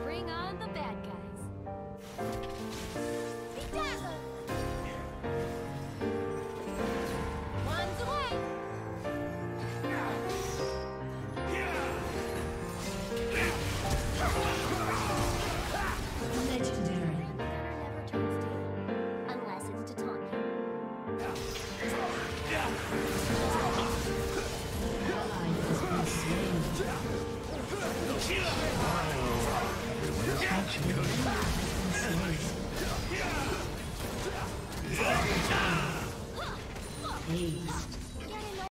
Bring on the bad guys. Bedazzle! One's away! Legendary. Never turns tail. Unless it's to taunt you. Haste.